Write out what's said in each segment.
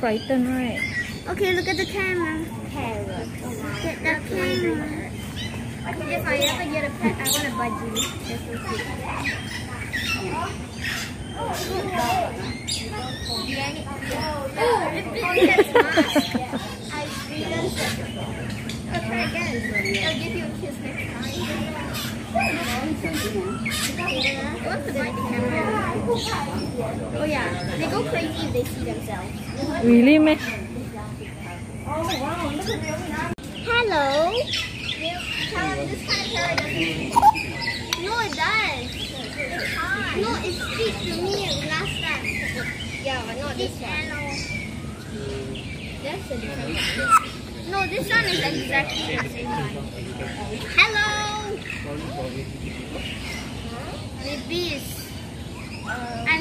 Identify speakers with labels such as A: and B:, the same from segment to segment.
A: Frightened, right?
B: Okay, look at the camera. Look at the camera. If I ever get a pet, I want a budgie. Cute. Oh. I'll try again. I'll give you a kiss next time. Yeah. What's the bite the camera? Oh yeah, they go crazy if they see themselves.
A: Really, meh?
B: Hello. Tell him this kind of parrot doesn't. No, it does. No, it speaks to me last time. Yeah, but not this one. That's a different one. No, this one is exactly the same one. Hello. Maybe it's. I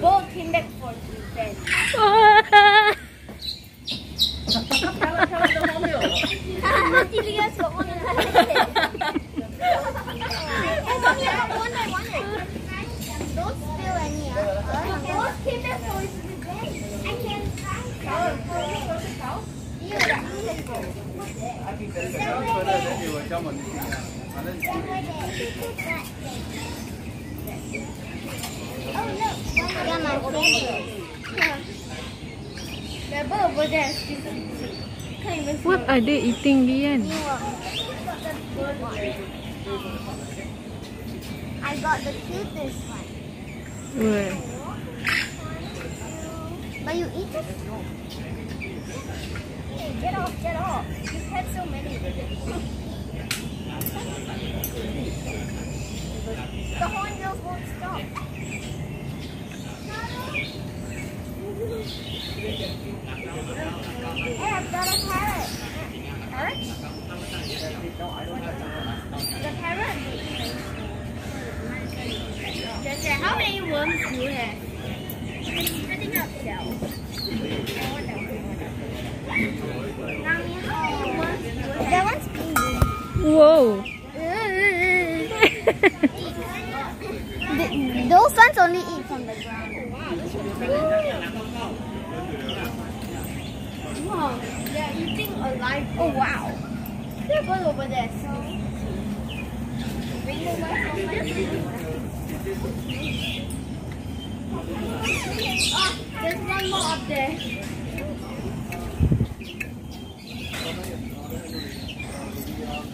B: Both came back for
C: the
A: What are they eating, Lian?
B: New one. Got the good. I got the cutest one.
A: Where?
B: But you eat it? Hey, get off, get off. You've had so many. the hornbills won't stop. Hey, I've got a parrot. Parrot? The parrot. Just how many worms do you have? I think I'll tell. Mommy, how many worms do you have? That one's pink.
A: Whoa!
B: Th- Those ones only eat from the ground. Wow, they're eating alive. Oh wow. They're going over there. Ah, there's one more up there.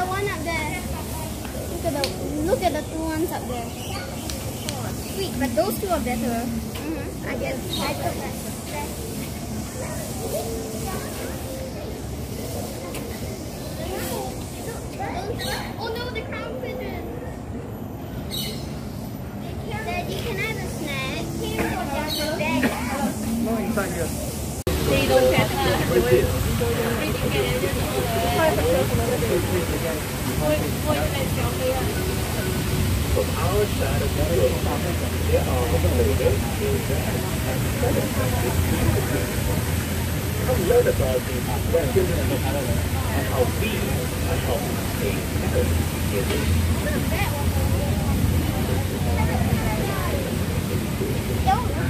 B: the one up there. Look at the look at the two ones up there. Sweet, but those two are better. Mm-hmm. I guess I prefer. Oh no, the crown pigeon. Daddy, can I have a snack? Can you put down the bag?
C: No inside here.
A: They don't have
B: Don't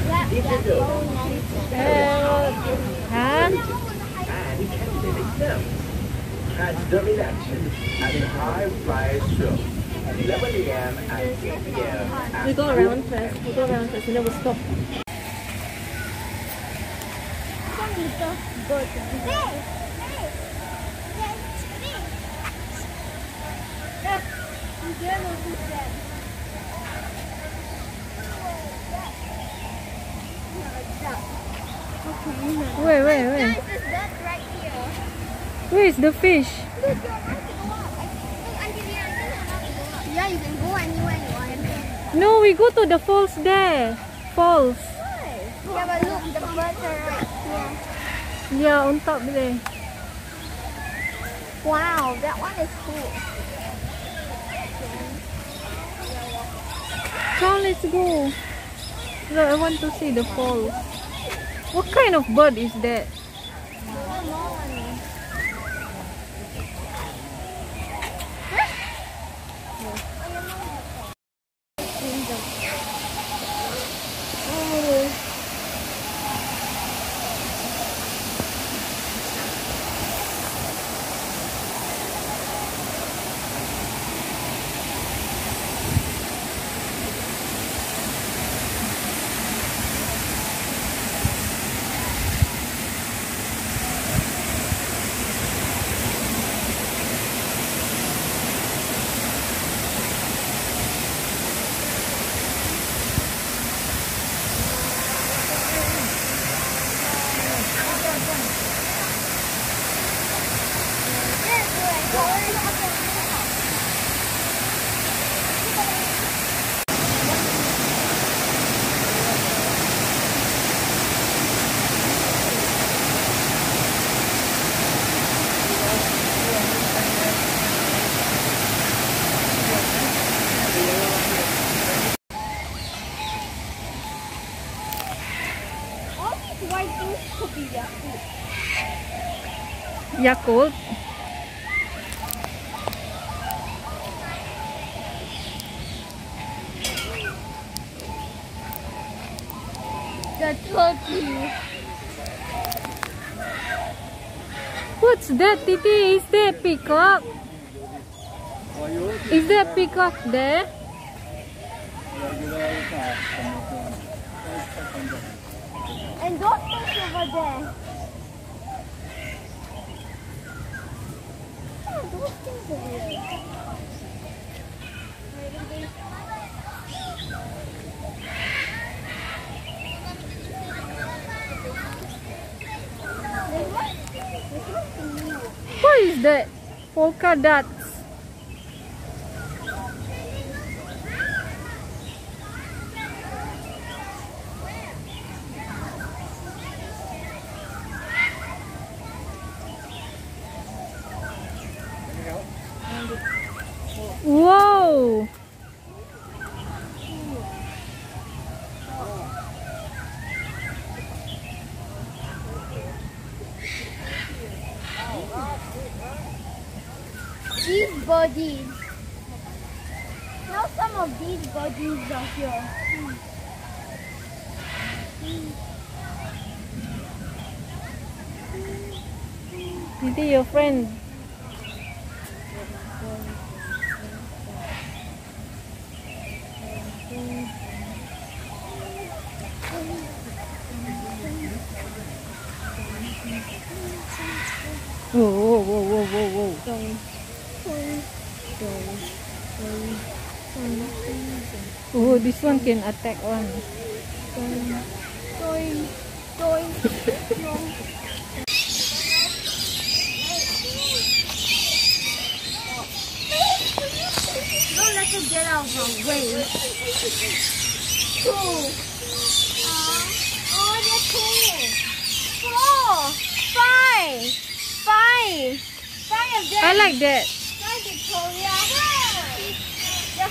B: wrap that phone nice.
A: ฮะ
D: and candidate them. At the reaction at the high flight show at 11 a.m. and 8 p.m.
A: We go around first. We go around first and then we'll stop. Wait, wait, wait. Where is the fish?
B: Look, you're allowed to go up. Look, Auntie Leah, you're allowed to go up. Yeah, you can go anywhere you want.
A: No, we go to the falls there. Falls.
B: Yeah, but look, the birds are right here.
A: Yeah, on top there.
B: Wow, that one is cool.
A: Come, let's go. Look, I want to see the falls. What kind of bird is that?
B: Yakult. The turkey.
A: What's that, Titi? Is there peacock? Is there peacock there?
B: And those things over there. Over there.
A: What is that? Polka dots. Whoa!
B: These bodies. Now some of these bodies are here.
A: Titi, your friend. Whoa, whoa, whoa, whoa, whoa, whoa. Oh, this one can attack one.
B: Doing, doing, Don't let them get out of our way. Cool. Uh, oh, they're cool. Four, five, five, five of them.
A: I like that.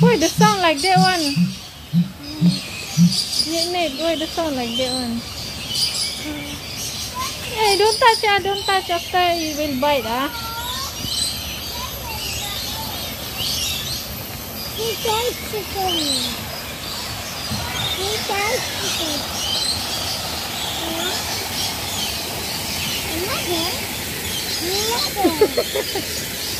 A: Why the sound like that one? Nate, why the sound like that one? Hey, don't touch ah, don't touch after you will bite ah.
B: He does chicken. He does chicken.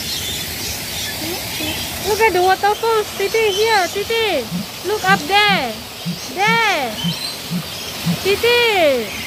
A: Look at the waterfalls, Titi, here, Titi. Look up there. There. Titi.